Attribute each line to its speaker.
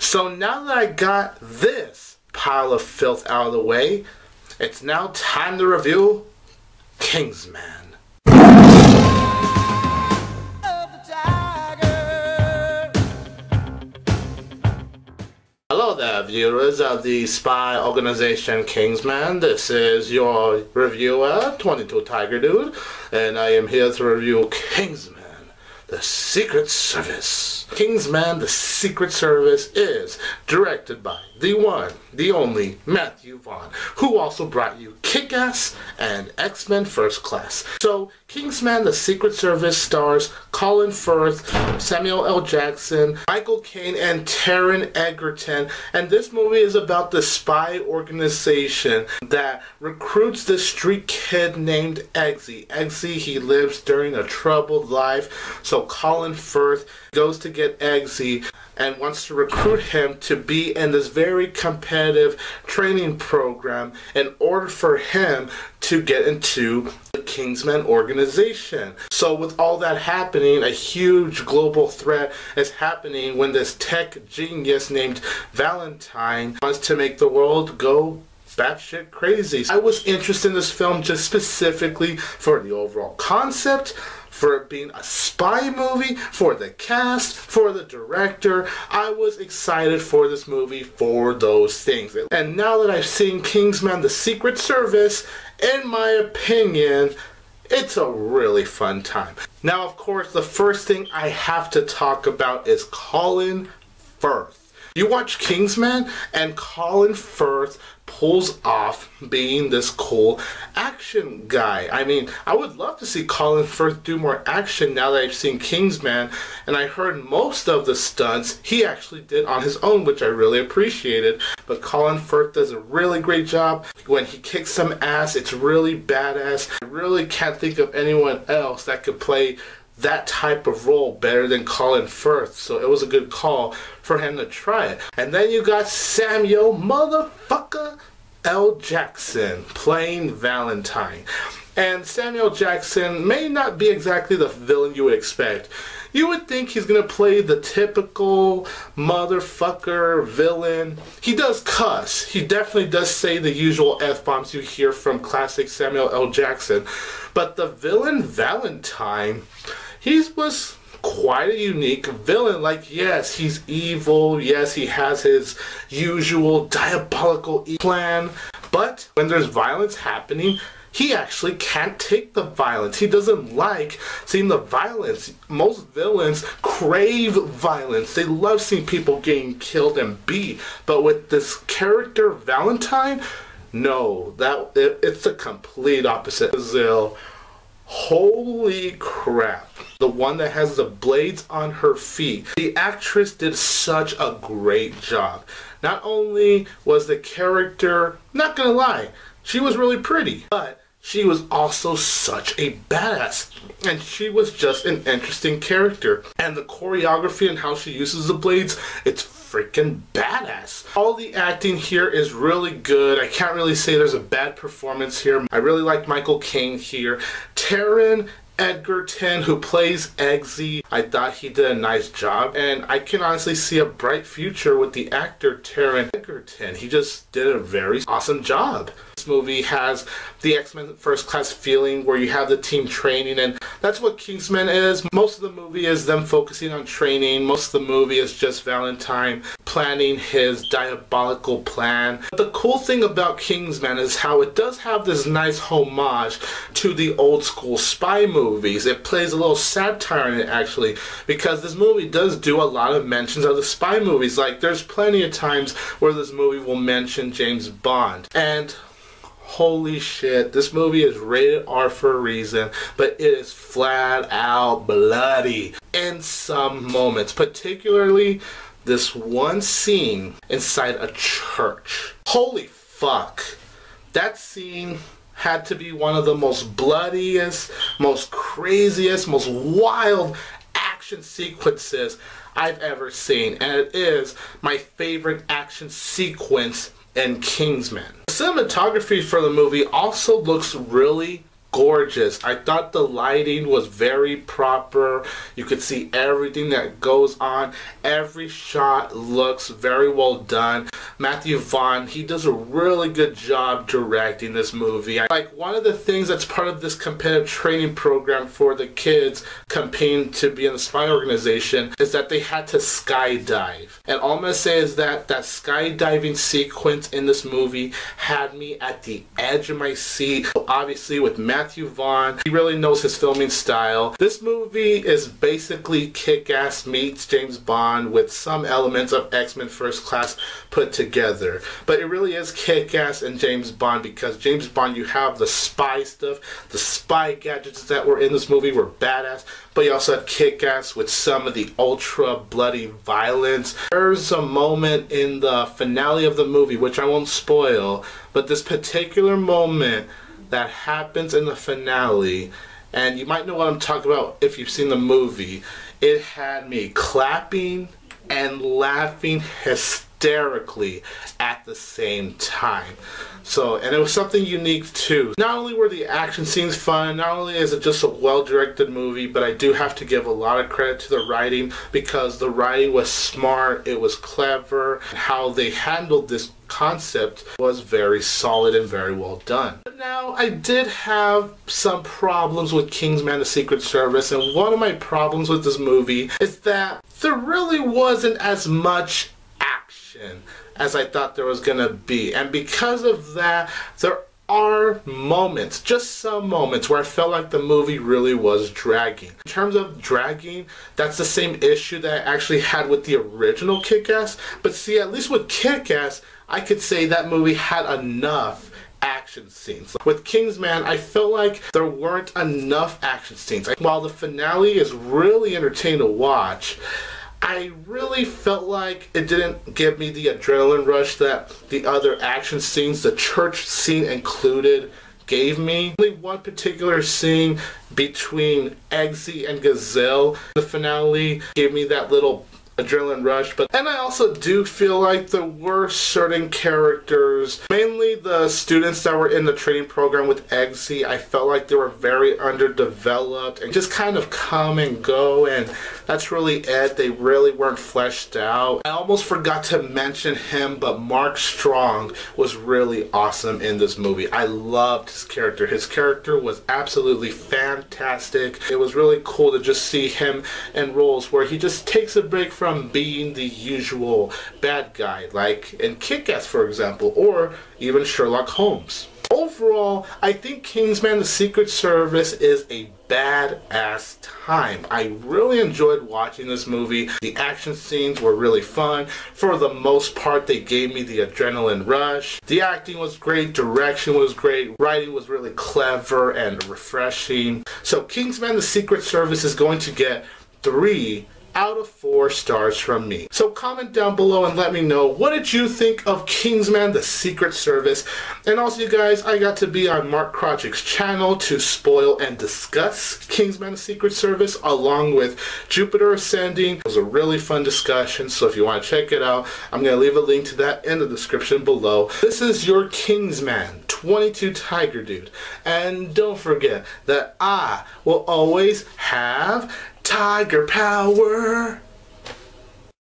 Speaker 1: So now that I got this pile of filth out of the way, it's now time to review Kingsman. Hello there, viewers of the spy organization Kingsman. This is your reviewer, 22 Tiger Dude, and I am here to review Kingsman the Secret Service. Kingsman The Secret Service is directed by the one, the only Matthew Vaughn, who also brought you Kick Ass and X Men First Class. So, Kingsman The Secret Service stars Colin Firth, Samuel L. Jackson, Michael Caine, and Taron Egerton. And this movie is about the spy organization that recruits this street kid named Eggsy. Eggsy, he lives during a troubled life. So, Colin Firth goes to get Eggsy and wants to recruit him to be in this very competitive training program in order for him to get into the Kingsman organization. So, with all that happening, a huge global threat is happening when this tech genius named Valentine wants to make the world go batshit crazy. I was interested in this film just specifically for the overall concept, for it being a spy movie, for the cast, for the director. I was excited for this movie for those things. And now that I've seen Kingsman The Secret Service, in my opinion, it's a really fun time. Now, of course, the first thing I have to talk about is Colin Firth. You watch Kingsman, and Colin Firth pulls off being this cool action guy. I mean, I would love to see Colin Firth do more action now that I've seen Kingsman, and I heard most of the stunts he actually did on his own, which I really appreciated. But Colin Firth does a really great job. When he kicks some ass, it's really badass. I really can't think of anyone else that could play that type of role better than Colin Firth, so it was a good call for him to try it. And then you got Samuel motherfucker L. Jackson playing Valentine. And Samuel Jackson may not be exactly the villain you would expect. You would think he's gonna play the typical motherfucker villain. He does cuss. He definitely does say the usual F bombs you hear from classic Samuel L. Jackson. But the villain Valentine, he was quite a unique villain. Like, yes, he's evil. Yes, he has his usual diabolical plan. But when there's violence happening, he actually can't take the violence. He doesn't like seeing the violence. Most villains crave violence. They love seeing people getting killed and beat. But with this character, Valentine, no, that it, it's the complete opposite. Zill Holy crap. The one that has the blades on her feet. The actress did such a great job. Not only was the character, not gonna lie, she was really pretty, but she was also such a badass. And she was just an interesting character. And the choreography and how she uses the blades, it's freaking badass. All the acting here is really good. I can't really say there's a bad performance here. I really like Michael Caine here. Taron Egerton, who plays Eggsy, I thought he did a nice job, and I can honestly see a bright future with the actor Taron Egerton. He just did a very awesome job. Movie has the X-Men First Class feeling where you have the team training, and that's what Kingsman is. Most of the movie is them focusing on training. Most of the movie is just Valentine planning his diabolical plan. But the cool thing about Kingsman is how it does have this nice homage to the old school spy movies. It plays a little satire in it actually, because this movie does do a lot of mentions of the spy movies. Like there's plenty of times where this movie will mention James Bond. And holy shit, this movie is rated R for a reason, but it is flat out bloody in some moments, particularly this one scene inside a church. Holy fuck. That scene had to be one of the most bloodiest, most craziest, most wild action sequences I've ever seen. And it is my favorite action sequence in Kingsman cinematography for the movie also looks really gorgeous. I thought the lighting was very proper. You could see everything that goes on. Every shot looks very well done. Matthew Vaughn, he does a really good job directing this movie. Like one of the things that's part of this competitive training program for the kids competing to be in the spy organization is that they had to skydive. And all I'm gonna say is that that skydiving sequence in this movie had me at the edge of my seat. Obviously with Matthew Matthew Vaughn. He really knows his filming style. This movie is basically Kick-Ass meets James Bond with some elements of X-Men First Class put together. But it really is Kick-Ass and James Bond because James Bond, you have the spy stuff, the spy gadgets that were in this movie were badass, but you also had Kick-Ass with some of the ultra bloody violence. There's a moment in the finale of the movie, which I won't spoil, but this particular moment that happens in the finale, and you might know what I'm talking about if you've seen the movie. It had me clapping and laughing hysterically at the same time. So, and it was something unique too. Not only were the action scenes fun, not only is it just a well directed movie, but I do have to give a lot of credit to the writing because the writing was smart, it was clever, how they handled this concept was very solid and very well done. But Now, I did have some problems with Kingsman The Secret Service, and one of my problems with this movie is that there really wasn't as much action as I thought there was gonna be. And because of that, there are moments, just some moments, where I felt like the movie really was dragging. In terms of dragging, that's the same issue that I actually had with the original Kick Ass. But see, at least with Kick Ass, I could say that movie had enough action scenes. With Kingsman, I felt like there weren't enough action scenes. While the finale is really entertaining to watch, I really felt like it didn't give me the adrenaline rush that the other action scenes, the church scene included, gave me. Only one particular scene between Eggsy and Gazelle, the finale, gave me that little adrenaline rush but and I also do feel like there were certain characters mainly the students that were in the training program with Eggsy I felt like they were very underdeveloped and just kind of come and go and that's really it. They really weren't fleshed out. I almost forgot to mention him but Mark Strong was really awesome in this movie. I loved his character. His character was absolutely fantastic. It was really cool to just see him in roles where he just takes a break from from being the usual bad guy, like in Kick Ass, for example, or even Sherlock Holmes. Overall, I think Kingsman The Secret Service is a badass time. I really enjoyed watching this movie. The action scenes were really fun. For the most part, they gave me the adrenaline rush. The acting was great, direction was great, writing was really clever and refreshing. So Kingsman The Secret Service is going to get three out of four stars from me. So comment down below and let me know what did you think of Kingsman The Secret Service. And also you guys, I got to be on Mark Krawczyk's channel to spoil and discuss Kingsman The Secret Service along with Jupiter Ascending. It was a really fun discussion, so if you want to check it out, I'm going to leave a link to that in the description below. This is your Kingsman 22 Tiger Dude. And don't forget that I will always have Tiger Power.